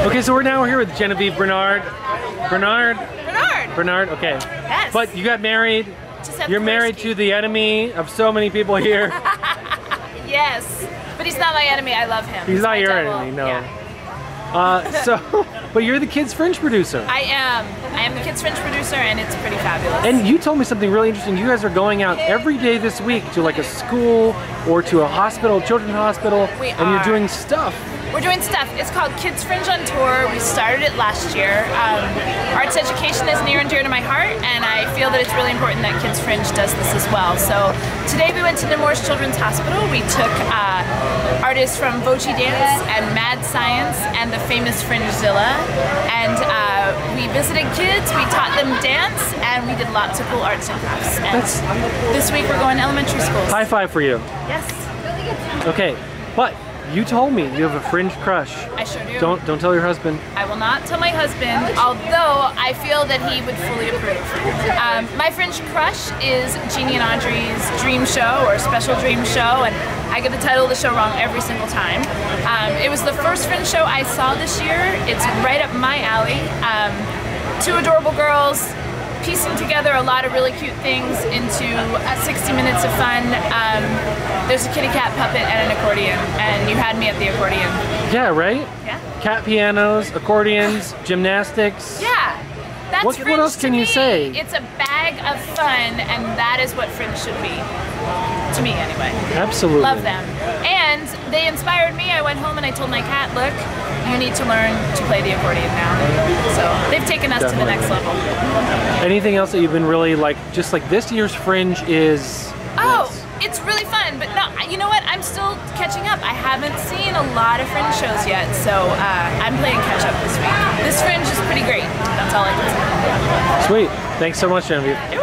Okay, so we're now here with Genevieve Bernard. Bernard? Bernard. Bernard, okay. Yes. But you got married. You're married to the enemy of so many people here. Yes. But he's not my enemy. I love him. He's not my your devil. enemy, no. Yeah. Uh, so, but you're the kids' Fringe producer. I am. I am the Kids Fringe producer, and it's pretty fabulous. And you told me something really interesting. You guys are going out every day this week to like a school or to a hospital, children's hospital, We and you're are. doing stuff. We're doing stuff. It's called Kids Fringe on Tour. We started it last year. Um, arts education is near and dear to my heart, and I feel that it's really important that Kids Fringe does this as well. So today we went to Nemours Children's Hospital. We took uh, artists from Voci Dance and Mad Science and the famous Fringezilla, and uh, we visited kids. We taught them dance, and we did lots of cool arts and crafts. And That's- this week we're going to elementary schools. High five for you. Yes, Okay, but you told me you have a Fringe crush. I sure do. Don't don't tell your husband. I will not tell my husband, although I feel that he would fully approve. Um, my fringe crush is Jeannie and Audrey's Dream Show or Special Dream Show, and I get the title of the show wrong every single time. Um, it was the first Fringe show I saw this year. It's right up my alley. Um, two adorable girls piecing together a lot of really cute things into uh, 60 minutes of fun. Um, there's a kitty cat puppet and an accordion, and you had me at the accordion. Yeah, right? Yeah? Cat pianos, accordions, gymnastics. Yeah. That's What- what else can you say? It's a bag of fun, and that is what Fringe should be. To me, anyway. Absolutely. Love them. And they inspired me. I went home and I told my cat, look, you need to learn to play the accordion now. So they've taken us Definitely. to the next level. Anything else that you've been really like? Just like this year's Fringe is. Oh, it's really fun, but no, you know what? I'm still catching up. I haven't seen a lot of Fringe shows yet, so uh, I'm playing catch up this week. This Fringe is pretty great. That's all I can say. Sweet. Thanks so much, Genevieve.